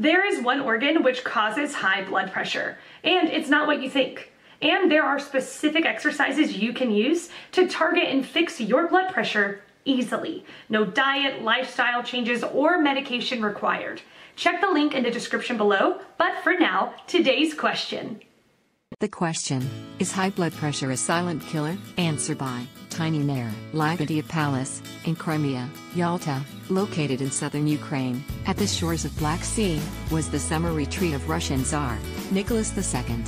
There is one organ which causes high blood pressure, and it's not what you think. And there are specific exercises you can use to target and fix your blood pressure easily. No diet, lifestyle changes, or medication required. Check the link in the description below, but for now, today's question. The question Is high blood pressure a silent killer? Answer by Tiny Nair, Livadia Palace, in Crimea, Yalta, located in southern Ukraine, at the shores of Black Sea, was the summer retreat of Russian Tsar, Nicholas II.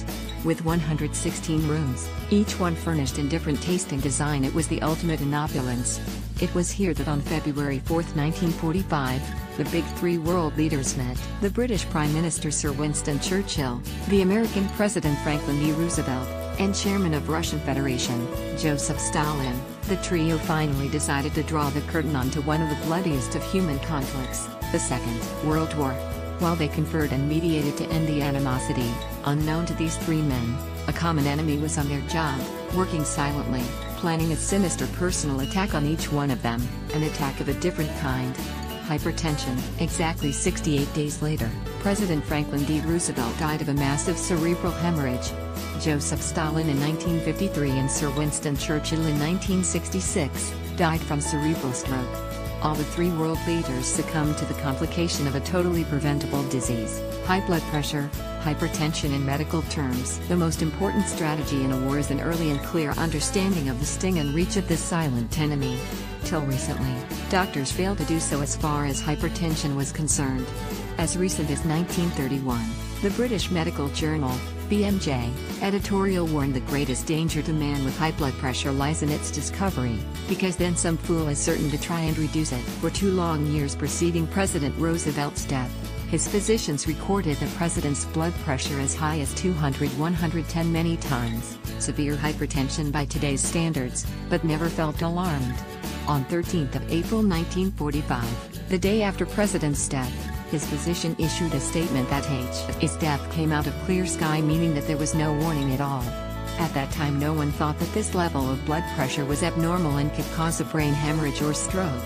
With 116 rooms, each one furnished in different taste and design it was the ultimate in opulence. It was here that on February 4, 1945, the big three world leaders met. The British Prime Minister Sir Winston Churchill, the American President Franklin D. Roosevelt, and Chairman of Russian Federation, Joseph Stalin. The trio finally decided to draw the curtain onto one of the bloodiest of human conflicts, the Second World War. While they conferred and mediated to end the animosity, unknown to these three men, a common enemy was on their job, working silently, planning a sinister personal attack on each one of them, an attack of a different kind. Hypertension. Exactly 68 days later, President Franklin D. Roosevelt died of a massive cerebral hemorrhage. Joseph Stalin in 1953 and Sir Winston Churchill in 1966 died from cerebral stroke. All the three world leaders succumbed to the complication of a totally preventable disease, high blood pressure, hypertension in medical terms. The most important strategy in a war is an early and clear understanding of the sting and reach of this silent enemy. Till recently, doctors failed to do so as far as hypertension was concerned. As recent as 1931, the British Medical Journal, BMJ, editorial warned the greatest danger to man with high blood pressure lies in its discovery, because then some fool is certain to try and reduce it. For two long years preceding President Roosevelt's death, his physicians recorded the president's blood pressure as high as 200-110 many times, severe hypertension by today's standards, but never felt alarmed. On 13th of April 1945, the day after President's death, his physician issued a statement that his death came out of clear sky meaning that there was no warning at all. At that time no one thought that this level of blood pressure was abnormal and could cause a brain hemorrhage or stroke.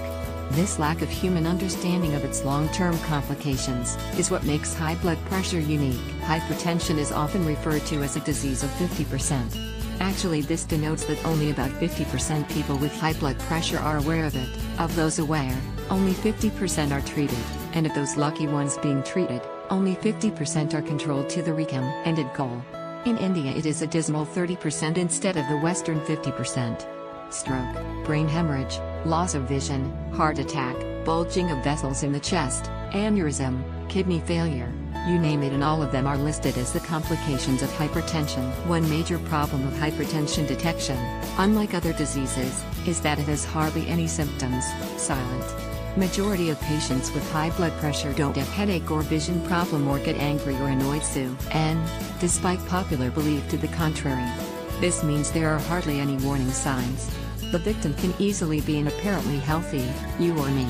This lack of human understanding of its long-term complications is what makes high blood pressure unique. Hypertension is often referred to as a disease of 50%. Actually this denotes that only about 50% people with high blood pressure are aware of it. Of those aware, only 50% are treated, and of those lucky ones being treated, only 50% are controlled to the recommended goal. In India it is a dismal 30% instead of the western 50% stroke, brain hemorrhage, loss of vision, heart attack, bulging of vessels in the chest, aneurysm, kidney failure, you name it and all of them are listed as the complications of hypertension. One major problem of hypertension detection, unlike other diseases, is that it has hardly any symptoms, silent. Majority of patients with high blood pressure don't have headache or vision problem or get angry or annoyed soon. And, despite popular belief to the contrary, this means there are hardly any warning signs. The victim can easily be an apparently healthy, you or me.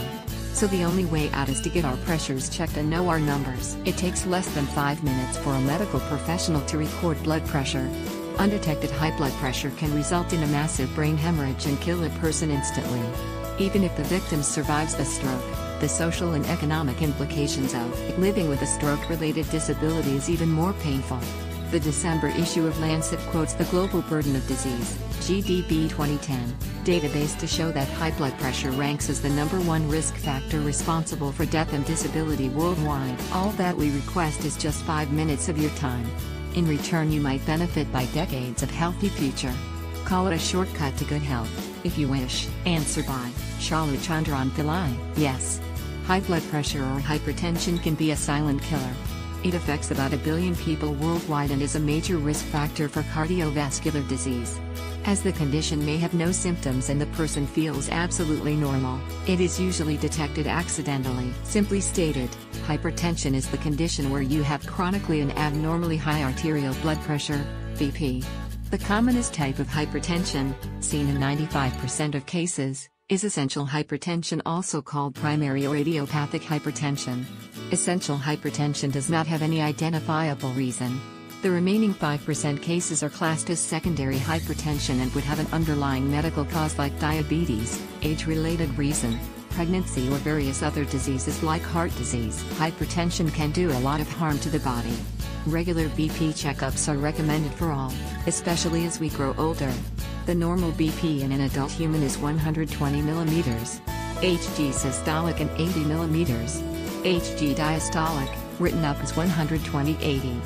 So the only way out is to get our pressures checked and know our numbers. It takes less than 5 minutes for a medical professional to record blood pressure. Undetected high blood pressure can result in a massive brain hemorrhage and kill a person instantly. Even if the victim survives the stroke, the social and economic implications of living with a stroke-related disability is even more painful. The December issue of Lancet quotes the Global Burden of Disease, GDB 2010, database to show that high blood pressure ranks as the number one risk factor responsible for death and disability worldwide. All that we request is just 5 minutes of your time. In return you might benefit by decades of healthy future. Call it a shortcut to good health, if you wish. Answer by, Shalu Chandran Pillai. Yes. High blood pressure or hypertension can be a silent killer. It affects about a billion people worldwide and is a major risk factor for cardiovascular disease. As the condition may have no symptoms and the person feels absolutely normal, it is usually detected accidentally. Simply stated, hypertension is the condition where you have chronically and abnormally high arterial blood pressure, BP. The commonest type of hypertension, seen in 95% of cases, is essential hypertension also called primary or idiopathic hypertension. Essential hypertension does not have any identifiable reason. The remaining 5% cases are classed as secondary hypertension and would have an underlying medical cause like diabetes, age-related reason, pregnancy or various other diseases like heart disease. Hypertension can do a lot of harm to the body. Regular BP checkups are recommended for all, especially as we grow older. The normal BP in an adult human is 120 millimeters. Hg systolic and 80 millimeters. Hg diastolic, written up as 120-80.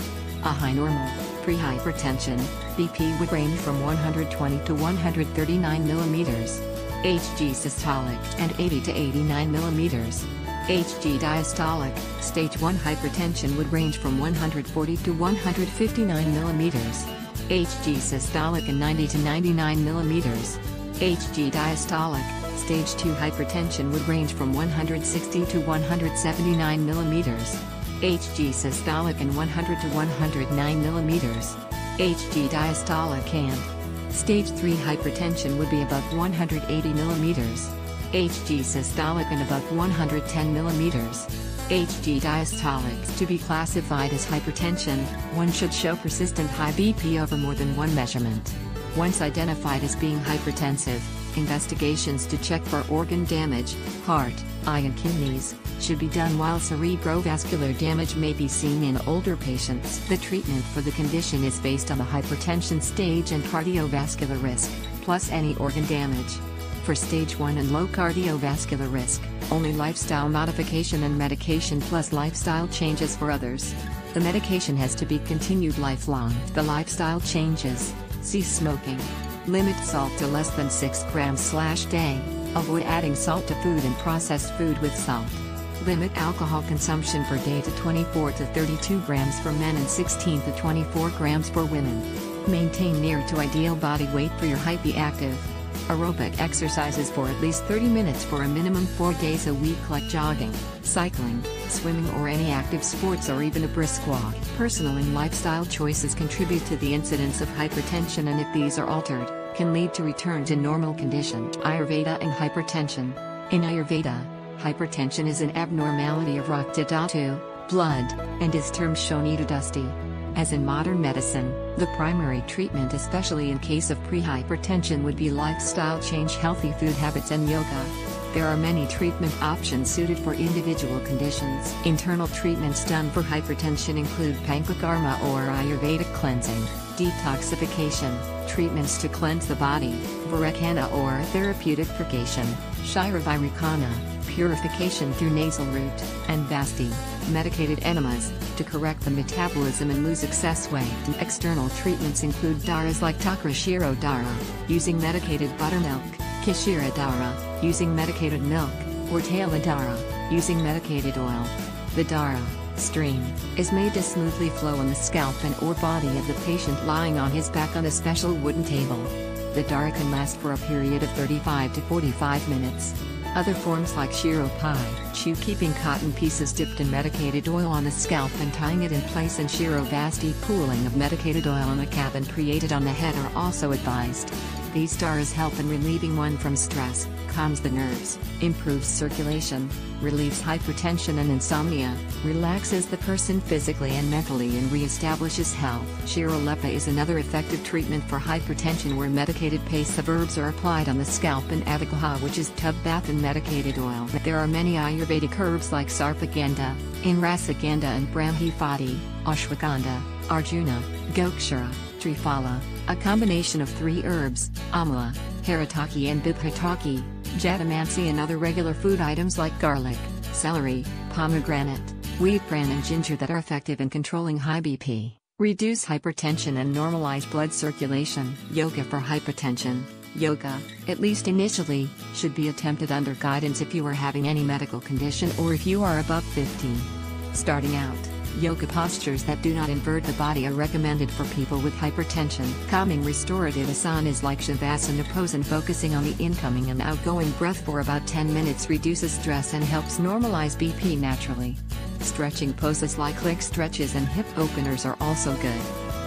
A high normal, pre-hypertension, BP would range from 120 to 139 millimeters. Hg systolic and 80 to 89 millimeters. Hg diastolic, stage 1 hypertension would range from 140 to 159 millimeters. Hg systolic and 90 to 99 millimeters. Hg diastolic, stage 2 hypertension would range from 160 to 179 millimeters. Hg systolic and 100 to 109 millimeters. Hg diastolic and stage 3 hypertension would be above 180 millimeters. Hg systolic and above 110 millimeters. Hg diastolic to be classified as hypertension, one should show persistent high BP over more than one measurement. Once identified as being hypertensive, investigations to check for organ damage, heart, eye and kidneys, should be done while cerebrovascular damage may be seen in older patients. The treatment for the condition is based on the hypertension stage and cardiovascular risk, plus any organ damage. For stage 1 and low cardiovascular risk, only lifestyle modification and medication plus lifestyle changes for others. The medication has to be continued lifelong. The lifestyle changes, cease smoking. Limit salt to less than 6 grams slash day. Avoid adding salt to food and processed food with salt. Limit alcohol consumption per day to 24 to 32 grams for men and 16 to 24 grams for women. Maintain near to ideal body weight for your height. Be active. Aerobic exercises for at least 30 minutes for a minimum 4 days a week like jogging, cycling, swimming or any active sports or even a brisk walk. Personal and lifestyle choices contribute to the incidence of hypertension and if these are altered, can lead to return to normal condition. Ayurveda and hypertension. In Ayurveda, hypertension is an abnormality of Rakta Dhatu, blood, and is termed Shonita Dushti. As in modern medicine, the primary treatment especially in case of prehypertension would be lifestyle change healthy food habits and yoga. There are many treatment options suited for individual conditions. Internal treatments done for hypertension include panchakarma or Ayurvedic cleansing, detoxification, treatments to cleanse the body, varekana or therapeutic purgation, shiravirikana, purification through nasal route, and basti, medicated enemas, to correct the metabolism and lose excess weight. External treatments include dharas like Takrashiro Dhara, using medicated buttermilk, Kishira Dhara, using medicated milk, or Tela Dhara, using medicated oil. The Dhara, stream, is made to smoothly flow on the scalp and or body of the patient lying on his back on a special wooden table. The Dhara can last for a period of 35 to 45 minutes. Other forms like Shiro Pichu keeping cotton pieces dipped in medicated oil on the scalp and tying it in place and Shiro Vasti pooling of medicated oil on a cap and created on the head are also advised. These stars help in relieving one from stress, calms the nerves, improves circulation, relieves hypertension and insomnia, relaxes the person physically and mentally and re-establishes health. Shirolepa is another effective treatment for hypertension where medicated paste of herbs are applied on the scalp and avagaha which is tub bath in medicated oil. But there are many Ayurvedic herbs like Sarpagandha, Inrasagandha and Brahmifati, Ashwagandha, Arjuna, Gokshara, Triphala, a combination of three herbs, amla, haritaki and bibhitaki, jatamansi and other regular food items like garlic, celery, pomegranate, wheat bran and ginger that are effective in controlling high BP, reduce hypertension and normalize blood circulation. Yoga for hypertension. Yoga, at least initially, should be attempted under guidance if you are having any medical condition or if you are above 50. Starting out, yoga postures that do not invert the body are recommended for people with hypertension. Calming restorative asanas like Shavasana pose and focusing on the incoming and outgoing breath for about 10 minutes reduces stress and helps normalize BP naturally. Stretching poses like leg stretches and hip openers are also good.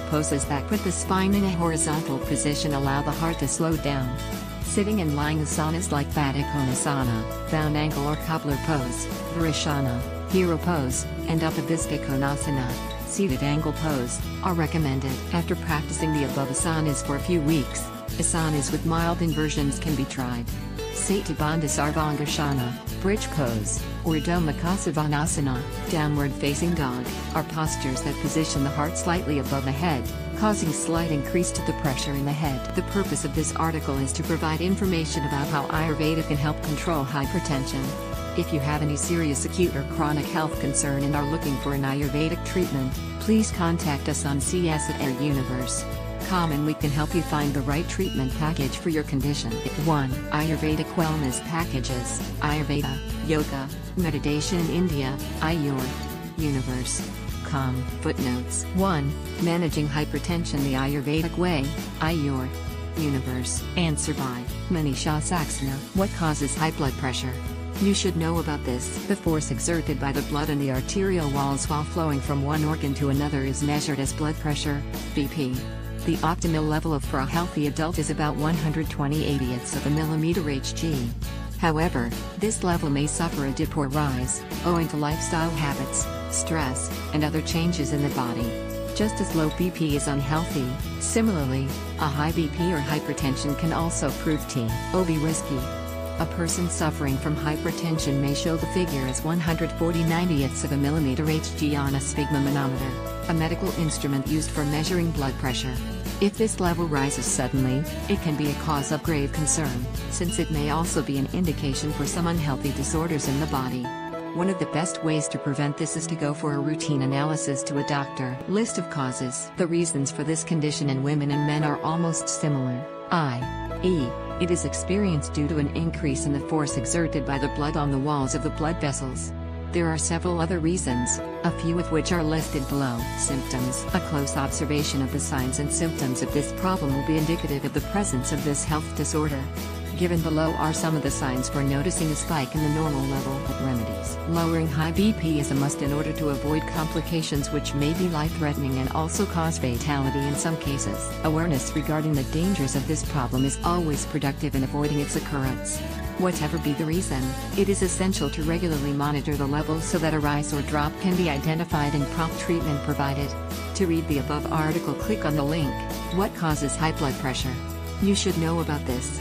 Poses that put the spine in a horizontal position allow the heart to slow down. Sitting and lying asanas like Baddha Konasana, bound angle or cobbler pose, Virasana, hero pose, and Upavista Konasana, seated angle pose, are recommended. After practicing the above asanas for a few weeks, asanas with mild inversions can be tried. Setu Bandha Sarvangasana, bridge pose, or Domakasavannasana, downward facing dog, are postures that position the heart slightly above the head, causing slight increase to the pressure in the head. The purpose of this article is to provide information about how Ayurveda can help control hypertension. If you have any serious acute or chronic health concern and are looking for an Ayurvedic treatment, please contact us on CS at Ayur Universe. Com and we can help you find the right treatment package for your condition. 1. Ayurvedic Wellness Packages, Ayurveda, Yoga, Meditation in India, Ayur. Universe. Com. Footnotes 1. Managing Hypertension the Ayurvedic Way, Ayur. Universe. Answer by Manisha Saxena. What causes high blood pressure? You should know about this. The force exerted by the blood in the arterial walls while flowing from one organ to another is measured as blood pressure, BP. The optimal level of for a healthy adult is about 120 eightieths of a millimeter Hg. However, this level may suffer a dip or rise, owing to lifestyle habits, stress, and other changes in the body. Just as low BP is unhealthy, similarly, a high BP or hypertension can also prove to be risky. A person suffering from hypertension may show the figure as 140 90ths of a millimeter Hg on a sphygmomanometer, a medical instrument used for measuring blood pressure. If this level rises suddenly, it can be a cause of grave concern, since it may also be an indication for some unhealthy disorders in the body. One of the best ways to prevent this is to go for a routine analysis to a doctor. List of causes. The reasons for this condition in women and men are almost similar. I. E. It is experienced due to an increase in the force exerted by the blood on the walls of the blood vessels. There are several other reasons, a few of which are listed below. Symptoms A close observation of the signs and symptoms of this problem will be indicative of the presence of this health disorder. Given below are some of the signs for noticing a spike in the normal level. Of remedies Lowering high BP is a must in order to avoid complications which may be life-threatening and also cause fatality in some cases. Awareness regarding the dangers of this problem is always productive in avoiding its occurrence. Whatever be the reason, it is essential to regularly monitor the levels so that a rise or drop can be identified and prompt treatment provided. To read the above article click on the link, What Causes High Blood Pressure? You should know about this.